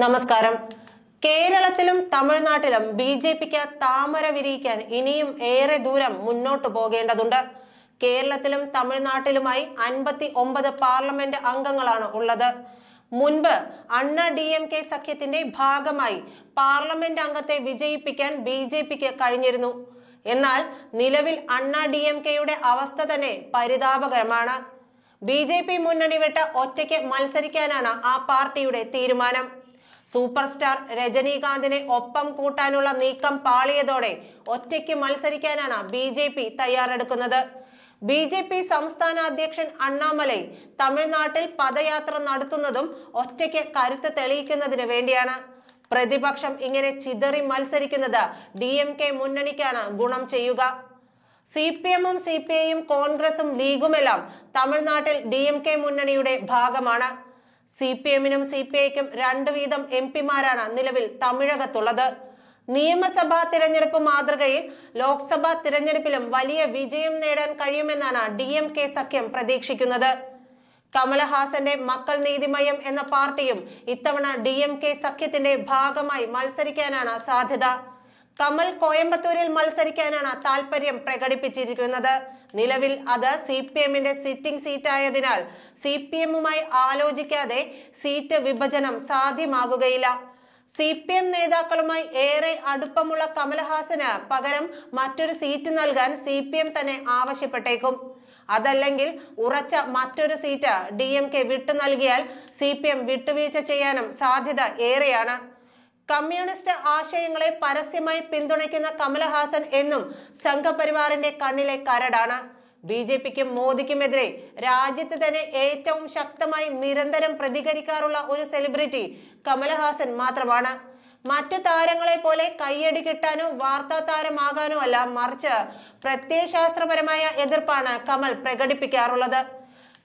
നമസ്കാരം. കേരളത്തിലും തമിഴ്നാട്ടിലും ബി ജെ പിക്ക് താമര വിരിയിക്കാൻ ഇനിയും ഏറെ ദൂരം മുന്നോട്ട് പോകേണ്ടതുണ്ട്. കേരളത്തിലും തമിഴ്നാട്ടിലുമായി അൻപത്തി ഒമ്പത് പാർലമെന്റ് അംഗങ്ങളാണ് ഉള്ളത്. മുൻപ് അണ്ണ ഡി എം കെ സഖ്യത്തിന്റെ ഭാഗമായി പാർലമെന്റ് അംഗത്തെ വിജയിപ്പിക്കാൻ ബി ജെ പിക്ക് കഴിഞ്ഞിരുന്നു. എന്നാൽ നിലവിൽ അണ്ണ ഡി എം കെയുടെ അവസ്ഥ തന്നെ പരിതാപകരമാണ്. ബി ജെ പി മുന്നണി വിട്ട് ഒറ്റയ്ക്ക് മത്സരിക്കാനാണ് ആ പാർട്ടിയുടെ തീരുമാനം. സൂപ്പർ സ്റ്റാർ രജനീകാന്തിനെ ഒപ്പം കൂട്ടാനുള്ള നീക്കം പാളിയതോടെ ഒറ്റയ്ക്ക് മത്സരിക്കാനാണ് ബി ജെ പി തയ്യാറെടുക്കുന്നത്. ബി ജെ പി സംസ്ഥാന അധ്യക്ഷൻ അണ്ണാമലൈ തമിഴ്നാട്ടിൽ പദയാത്ര നടത്തുന്നതും ഒറ്റയ്ക്ക് കരുത്ത് തെളിയിക്കുന്നതിന് വേണ്ടിയാണ്. പ്രതിപക്ഷം ഇങ്ങനെ ചിതറി മത്സരിക്കുന്നത് ഡി എം കെ മുന്നണിക്കാണ് ഗുണം ചെയ്യുക. സി പി എമ്മും സി പി ഐയും കോൺഗ്രസും ലീഗുമെല്ലാം തമിഴ്നാട്ടിൽ ഡി എം കെ മുന്നണിയുടെ ഭാഗമാണ്. സി പി എമ്മിനും സി പി ഐക്കും രണ്ട് വീതം എം പിമാരാണ് നിലവിൽ തമിഴകത്തുള്ളത്. നിയമസഭാ തിരഞ്ഞെടുപ്പ് മാതൃകയിൽ ലോക്സഭാ തിരഞ്ഞെടുപ്പിലും വലിയ വിജയം നേടാൻ കഴിയുമെന്നാണ് ഡി എം കെ സഖ്യം പ്രതീക്ഷിക്കുന്നത്. കമലഹാസന്റെ മക്കൾ നീതിമയം എന്ന പാർട്ടിയും ഇത്തവണ ഡി എം കെ സഖ്യത്തിന്റെ ഭാഗമായി മത്സരിക്കാനാണ് സാധ്യത. കമൽ കോയമ്പത്തൂരിൽ മത്സരിക്കാനാണ് താല്പര്യം പ്രകടിപ്പിച്ചിരിക്കുന്നത്. നിലവിൽ അത് സി പി എമ്മിന്റെ സിറ്റിംഗ് സീറ്റായതിനാൽ സി പി എമ്മുമായി ആലോചിക്കാതെ സീറ്റ് വിഭജനം സാധ്യമാകുകയില്ല സി പി എം നേതാക്കളുമായി ഏറെ അടുപ്പമുള്ള കമൽഹാസന് പകരം മറ്റൊരു സീറ്റ് നൽകാൻ സി പി എം തന്നെ ആവശ്യപ്പെട്ടേക്കും. അതല്ലെങ്കിൽ ഉറച്ച മറ്റൊരു സീറ്റ് ഡി എം കെ വിട്ടു നൽകിയാൽ സി പി എം വിട്ടുവീഴ്ച ചെയ്യാനും സാധ്യത ഏറെയാണ്. കമ്മ്യൂണിസ്റ്റ് ആശയങ്ങളെ പരസ്യമായി പിന്തുണയ്ക്കുന്ന കമലഹാസൻ എന്നും സംഘപരിവാറിന്റെ കണ്ണിലെ കരടാണ്. ബി ജെ പിക്കും മോദിക്കുമെതിരെ രാജ്യത്ത് തന്നെ ഏറ്റവും ശക്തമായി നിരന്തരം പ്രതികരിക്കാറുള്ള ഒരു സെലിബ്രിറ്റി കമലഹാസൻ മാത്രമാണ്. മറ്റു താരങ്ങളെ പോലെ കയ്യടി കിട്ടാനോ വാർത്താ താരമാകാനോ അല്ല മറിച്ച് പ്രത്യയശാസ്ത്രപരമായ എതിർപ്പാണ് കമൽ പ്രകടിപ്പിക്കാറുള്ളത്.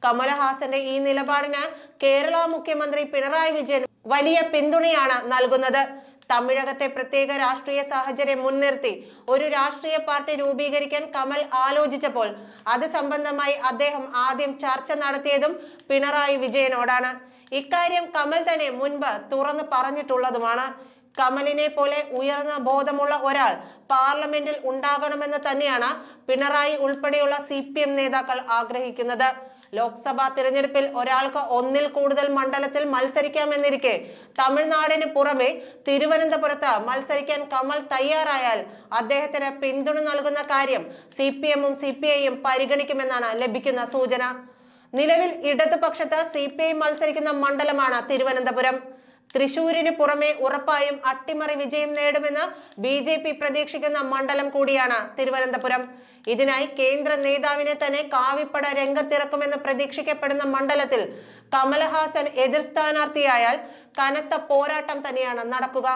കമലഹാസന്റെ ഈ നിലപാടിന് കേരള മുഖ്യമന്ത്രി പിണറായി വിജയൻ വലിയ പിന്തുണയാണ് നൽകുന്നത്. തമിഴകത്തെ പ്രത്യേക രാഷ്ട്രീയ സാഹചര്യം മുൻനിർത്തി ഒരു രാഷ്ട്രീയ പാർട്ടി രൂപീകരിക്കാൻ കമൽ ആലോചിച്ചപ്പോൾ അത് സംബന്ധമായി അദ്ദേഹം ആദ്യം ചർച്ച നടത്തിയതും പിണറായി വിജയനോടാണ്. ഇക്കാര്യം കമൽ തന്നെ മുൻപ് തുറന്നു പറഞ്ഞിട്ടുള്ളതുമാണ്. കമലിനെ പോലെ ഉയർന്ന ബോധമുള്ള ഒരാൾ പാർലമെന്റിൽ ഉണ്ടാകണമെന്ന് തന്നെയാണ് പിണറായി ഉൾപ്പെടെയുള്ള സി നേതാക്കൾ ആഗ്രഹിക്കുന്നത്. ലോക്സഭാ തിരഞ്ഞെടുപ്പിൽ ഒരാൾക്ക് ഒന്നിൽ കൂടുതൽ മണ്ഡലത്തിൽ മത്സരിക്കാമെന്നിരിക്കെ തമിഴ്നാടിന് പുറമെ തിരുവനന്തപുരത്ത് മത്സരിക്കാൻ കമൽ തയ്യാറായാൽ അദ്ദേഹത്തിന് പിന്തുണ നൽകുന്ന കാര്യം സി പി എമ്മും സി പി ഐയും പരിഗണിക്കുമെന്നാണ് ലഭിക്കുന്ന സൂചന. നിലവിൽ ഇടതുപക്ഷത്ത് സി പി ഐ മത്സരിക്കുന്ന മണ്ഡലമാണ് തിരുവനന്തപുരം. തൃശൂരിന് പുറമെ ഉറപ്പായും അട്ടിമറി വിജയം നേടുമെന്ന് ബി ജെ പി പ്രതീക്ഷിക്കുന്ന മണ്ഡലം കൂടിയാണ് തിരുവനന്തപുരം. ഇതിനായി കേന്ദ്ര നേതാവിനെ തന്നെ കാവിപ്പട രംഗത്തിറക്കുമെന്ന് പ്രതീക്ഷിക്കപ്പെടുന്ന മണ്ഡലത്തിൽ കമലഹാസൻ എതിർ സ്ഥാനാർത്ഥിയായാൽ കനത്ത പോരാട്ടം തന്നെയാണ് നടക്കുക.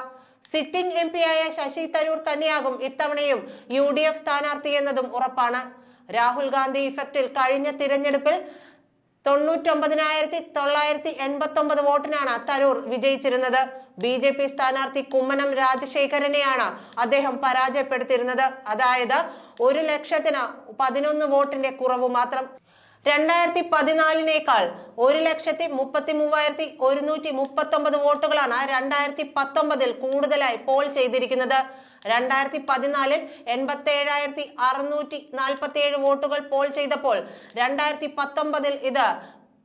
സിറ്റിംഗ് എം ആയ ശശി തരൂർ തന്നെയാകും ഇത്തവണയും യു ഡി എഫ് സ്ഥാനാർത്ഥി എന്നതും ഉറപ്പാണ്. രാഹുൽ ഗാന്ധി ഇഫക്റ്റിൽ കഴിഞ്ഞ തിരഞ്ഞെടുപ്പിൽ തൊണ്ണൂറ്റൊമ്പതിനായിരത്തി തൊള്ളായിരത്തി എൺപത്തി ഒമ്പത് വോട്ടിനാണ് തരൂർ വിജയിച്ചിരുന്നത്. ബി ജെ പി സ്ഥാനാർത്ഥി കുമ്മനം രാജശേഖരനെയാണ് അദ്ദേഹം പരാജയപ്പെടുത്തിയിരുന്നത്. അതായത് ഒരു ലക്ഷത്തിന് പതിനൊന്ന് വോട്ടിന്റെ കുറവ് മാത്രം. രണ്ടായിരത്തി പതിനാലിനേക്കാൾ ഒരു ലക്ഷത്തി മുപ്പത്തി മൂവായിരത്തി ഒരുന്നൂറ്റി മുപ്പത്തി ഒമ്പത് വോട്ടുകളാണ് രണ്ടായിരത്തി പത്തൊമ്പതിൽ കൂടുതലായി പോൾ ചെയ്തിരിക്കുന്നത്. രണ്ടായിരത്തി പതിനാലിൽ എൺപത്തി ഏഴായിരത്തി അറുന്നൂറ്റി നാൽപ്പത്തി ഏഴ് വോട്ടുകൾ പോൾ ചെയ്തപ്പോൾ രണ്ടായിരത്തി പത്തൊമ്പതിൽ ഇത്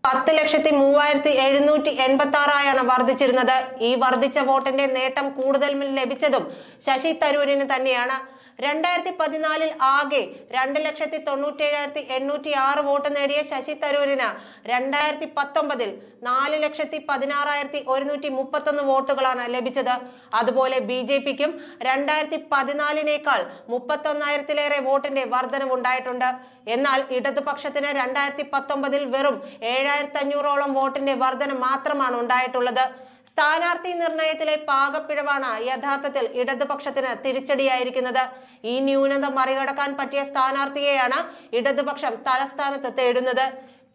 പത്ത് ലക്ഷത്തി മൂവായിരത്തി എഴുന്നൂറ്റി എൺപത്തി ആറായാണ് വർദ്ധിച്ചിരുന്നത്. ഈ വർദ്ധിച്ച വോട്ടിന്റെ നേട്ടം കൂടുതൽ ലഭിച്ചതും ശശി തരൂരിന് തന്നെയാണ്. രണ്ടായിരത്തി പതിനാലിൽ ആകെ രണ്ട് ലക്ഷത്തി തൊണ്ണൂറ്റി ഏഴായിരത്തി എണ്ണൂറ്റി ആറ് വോട്ട് നേടിയ ശശി തരൂരിന് രണ്ടായിരത്തി പത്തൊമ്പതിൽ നാല് ലക്ഷത്തി പതിനാറായിരത്തി ഒരുന്നൂറ്റി മുപ്പത്തൊന്ന് വോട്ടുകളാണ് ലഭിച്ചത്. അതുപോലെ ബി ജെ പിക്കും രണ്ടായിരത്തി പതിനാലിനേക്കാൾ മുപ്പത്തൊന്നായിരത്തിലേറെ വോട്ടിന്റെ വർധനവുണ്ടായിട്ടുണ്ട്. എന്നാൽ ഇടതുപക്ഷത്തിന് രണ്ടായിരത്തി പത്തൊമ്പതിൽ വെറും ഏഴായിരത്തി അഞ്ഞൂറോളം വോട്ടിന്റെ വർധന മാത്രമാണ് ഉണ്ടായിട്ടുള്ളത്. സ്ഥാനാർത്ഥി നിർണയത്തിലെ പാകപ്പിഴവാണ് യഥാർത്ഥത്തിൽ ഇടതുപക്ഷത്തിന് തിരിച്ചടിയായിരിക്കുന്നത്. ഈ ന്യൂനത മറികടക്കാൻ പറ്റിയ സ്ഥാനാർത്ഥിയെയാണ് ഇടതുപക്ഷം തലസ്ഥാനത്ത് തേടുന്നത്.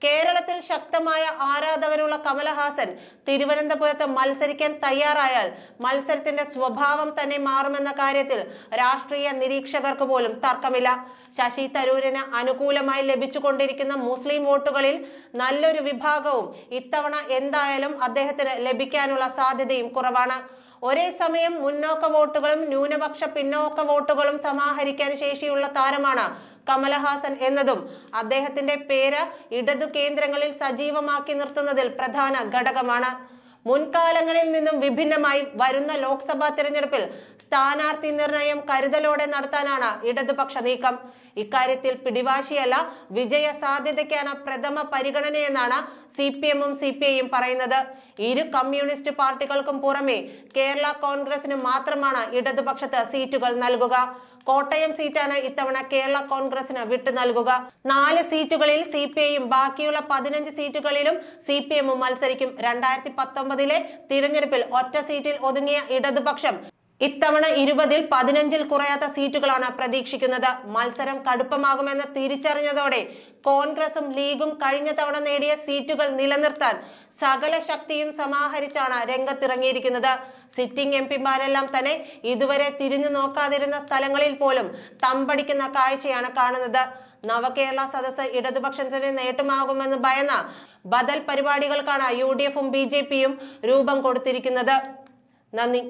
കേരളത്തിൽ ശക്തമായ ആരാധകരുള്ള കമലഹാസൻ തിരുവനന്തപുരത്ത് മത്സരിക്കാൻ തയ്യാറായാൽ മത്സരത്തിന്റെ സ്വഭാവം തന്നെ മാറുമെന്ന കാര്യത്തിൽ രാഷ്ട്രീയ നിരീക്ഷകർക്ക് പോലും തർക്കമില്ല. ശശി തരൂരിന് അനുകൂലമായി ലഭിച്ചുകൊണ്ടിരിക്കുന്ന മുസ്ലിം വോട്ടുകളിൽ നല്ലൊരു വിഭാഗവും ഇത്തവണ എന്തായാലും അദ്ദേഹത്തിന് ലഭിക്കാനുള്ള സാധ്യതയും കുറവാണ്. ഒരേ സമയം മുന്നോക്ക വോട്ടുകളും ന്യൂനപക്ഷ പിന്നോക്ക വോട്ടുകളും സമാഹരിക്കാൻ ശേഷിയുള്ള താരമാണ് കമലഹാസൻ എന്നതും അദ്ദേഹത്തിന്റെ പേര് ഇടതു കേന്ദ്രങ്ങളിൽ സജീവമാക്കി നിർത്തുന്നതിൽ പ്രധാന ഘടകമാണ്. മുൻകാലങ്ങളിൽ നിന്നും വിഭിന്നമായി വരുന്ന ലോക്സഭാ തിരഞ്ഞെടുപ്പിൽ സ്ഥാനാർത്ഥി നിർണയം കരുതലോടെ നടത്താനാണ് ഇടതുപക്ഷ നീക്കം. ഇക്കാര്യത്തിൽ പിടിവാശിയല്ല വിജയ സാധ്യതയ്ക്കാണ് പ്രഥമ പരിഗണനയെന്നാണ് സി പി എമ്മും സി പി ഐയും പറയുന്നത്. ഇരു കമ്മ്യൂണിസ്റ്റ് പാർട്ടികൾക്കും പുറമെ കേരള കോൺഗ്രസിന് മാത്രമാണ് ഇടതുപക്ഷത്ത് സീറ്റുകൾ നൽകുക. കോട്ടയം സീറ്റാണ് ഇത്തവണ കേരള കോൺഗ്രസിന് വിട്ടു നൽകുക. നാല് സീറ്റുകളിൽ സി പി ഐയും ബാക്കിയുള്ള പതിനഞ്ച് സീറ്റുകളിലും സി പി എമ്മും മത്സരിക്കും. രണ്ടായിരത്തി പത്തൊമ്പതിലെ തിരഞ്ഞെടുപ്പിൽ ഒറ്റ സീറ്റിൽ ഒതുങ്ങിയ ഇടതുപക്ഷം ഇത്തവണ ഇരുപതിൽ പതിനഞ്ചിൽ കുറയാത്ത സീറ്റുകളാണ് പ്രതീക്ഷിക്കുന്നത്. മത്സരം കടുപ്പമാകുമെന്ന് തിരിച്ചറിഞ്ഞതോടെ കോൺഗ്രസും ലീഗും കഴിഞ്ഞ തവണ നേടിയ സീറ്റുകൾ നിലനിർത്താൻ സകല ശക്തിയും സമാഹരിച്ചാണ് രംഗത്തിറങ്ങിയിരിക്കുന്നത്. സിറ്റിംഗ് എം പിമാരെല്ലാം തന്നെ ഇതുവരെ തിരിഞ്ഞു നോക്കാതിരുന്ന സ്ഥലങ്ങളിൽ പോലും തമ്പടിക്കുന്ന കാഴ്ചയാണ് കാണുന്നത്. നവകേരള സദസ് ഇടതുപക്ഷത്തിന് നേട്ടമാകുമെന്ന് ഭയന്ന ബദൽ പരിപാടികൾക്കാണ് യു ഡി എഫും ബി ജെ പിയും രൂപം കൊടുത്തിരിക്കുന്നത്. നന്ദി.